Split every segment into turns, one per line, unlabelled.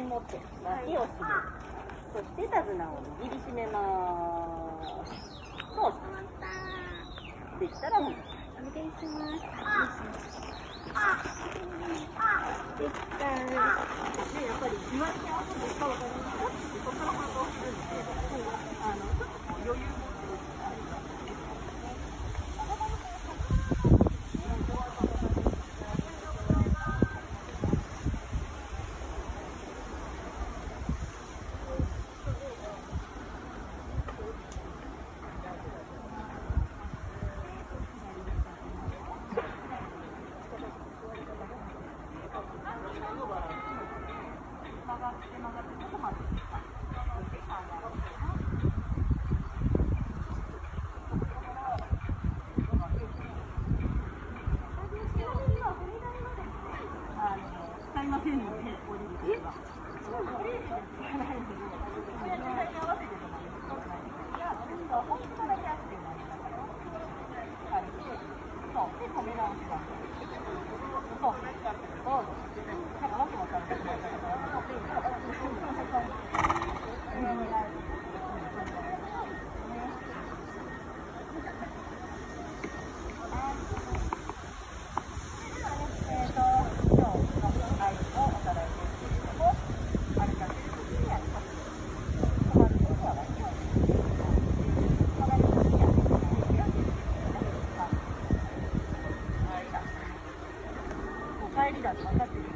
して脇を締めるそして手綱を握りしめます。そうできたら。もうお願いしますできたでやっぱり決まって合わせてかわかりますかここから反応するんでもう一度だけ足で回してください。そう、で止め直します。帰りだと分かってる。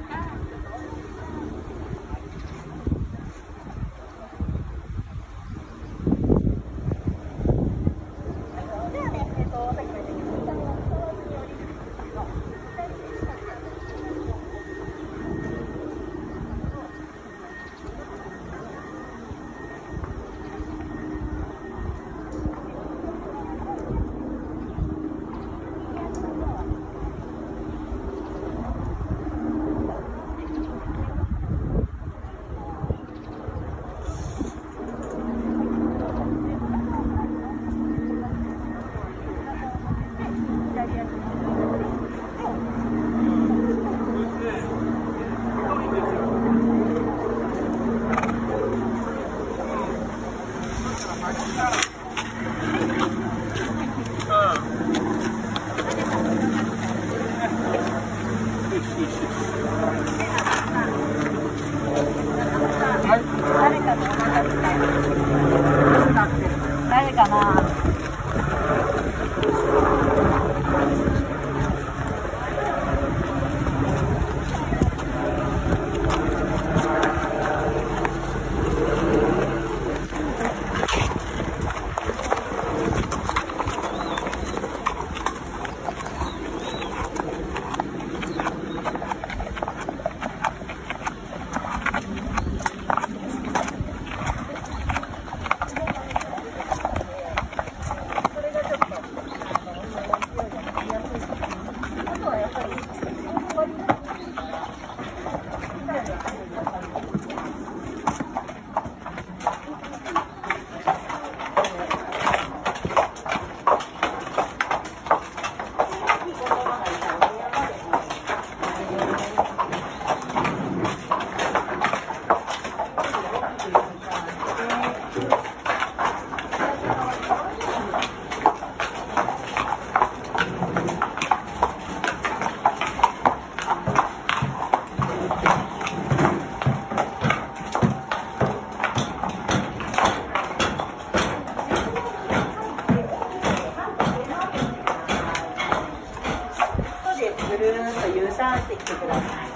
ターンしてください。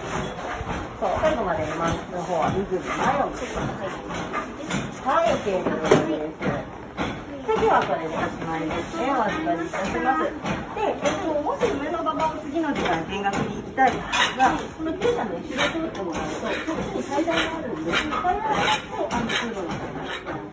そう、最後まで前の方は水に前を向いてください。はい、OK です。次はこれでおしまいですね。お預かりいたします。で、えっと、もし上の馬場を次の時間見学に行きたいが、この救車の後ろを通ってもらうと、こっちに階段があるんで、階段を上がって、あの、通路の階段